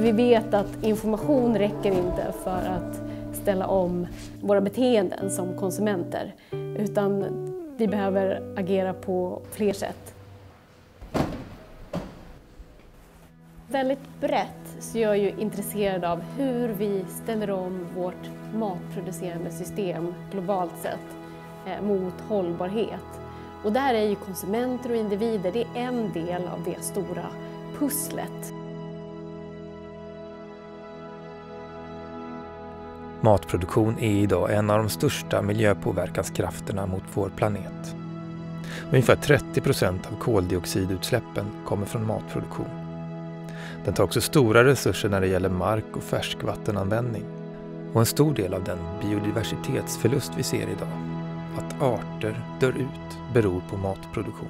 Vi vet att information räcker inte för att ställa om våra beteenden som konsumenter utan vi behöver agera på fler sätt. Väldigt brett så är jag ju intresserad av hur vi ställer om vårt matproducerande system globalt sett eh, mot hållbarhet. Och där är ju konsumenter och individer det är en del av det stora pusslet. Matproduktion är idag en av de största miljöpåverkanskrafterna mot vår planet. Ungefär 30 procent av koldioxidutsläppen kommer från matproduktion. Den tar också stora resurser när det gäller mark och färskvattenanvändning. Och en stor del av den biodiversitetsförlust vi ser idag, att arter dör ut, beror på matproduktion.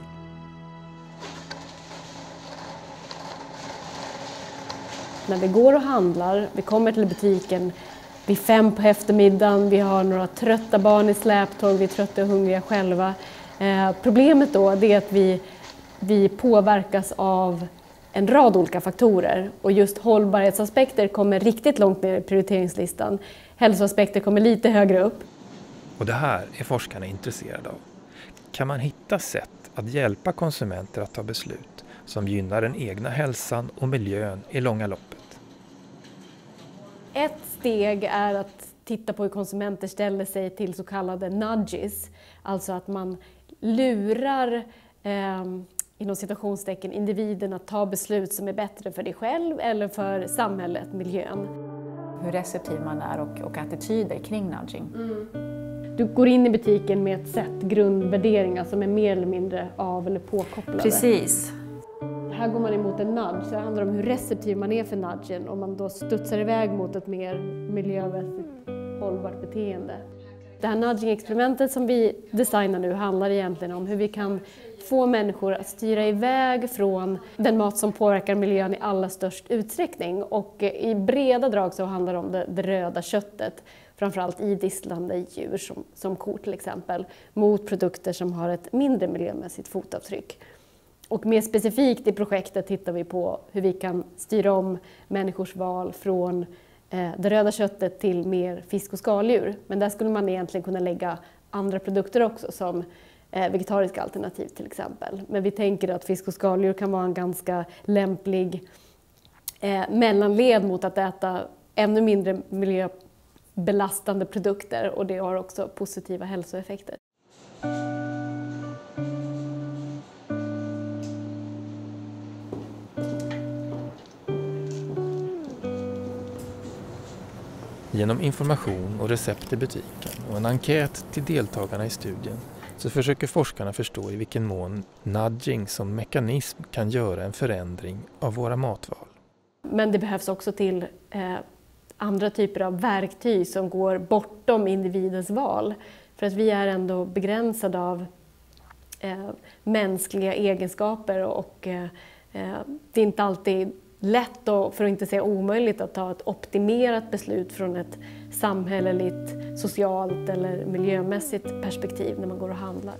När vi går och handlar, vi kommer till butiken vid fem på eftermiddagen, vi har några trötta barn i släptåg, vi är trötta och hungriga själva. Eh, problemet då är att vi, vi påverkas av en rad olika faktorer och just hållbarhetsaspekter kommer riktigt långt ner i prioriteringslistan. Hälsoaspekter kommer lite högre upp. Och det här är forskarna intresserade av. Kan man hitta sätt att hjälpa konsumenter att ta beslut som gynnar den egna hälsan och miljön i långa loppet? Ett steg är att titta på hur konsumenter ställer sig till så kallade nudges, alltså att man lurar eh, inom citationstecken individen att ta beslut som är bättre för dig själv eller för samhället, miljön. Hur receptiv man är och, och attityder kring nudging. Mm. Du går in i butiken med ett sätt grundvärderingar som är mer eller mindre av eller påkopplade. Precis. Här går man emot en nudge, så det handlar om hur receptiv man är för nudgen om man då studsar iväg mot ett mer miljömässigt hållbart beteende. Det här nudging-experimentet som vi designar nu handlar egentligen om hur vi kan få människor att styra iväg från den mat som påverkar miljön i allra störst utsträckning. Och i breda drag så handlar det om det, det röda köttet, framförallt idisslande djur som, som kor till exempel, mot produkter som har ett mindre miljömässigt fotavtryck. Och mer specifikt i projektet tittar vi på hur vi kan styra om människors val från eh, det röda köttet till mer fisk och skaldjur. Men där skulle man egentligen kunna lägga andra produkter också som eh, vegetariska alternativ till exempel. Men vi tänker att fisk och skaldjur kan vara en ganska lämplig eh, mellanled mot att äta ännu mindre miljöbelastande produkter och det har också positiva hälsoeffekter. Genom information och recept i butiken och en enkät till deltagarna i studien så försöker forskarna förstå i vilken mån nudging som mekanism kan göra en förändring av våra matval. Men det behövs också till eh, andra typer av verktyg som går bortom individens val. För att vi är ändå begränsade av eh, mänskliga egenskaper och eh, eh det är inte alltid lätt och för att inte säga omöjligt att ta ett optimerat beslut från ett samhälleligt, socialt eller miljömässigt perspektiv när man går och handlar.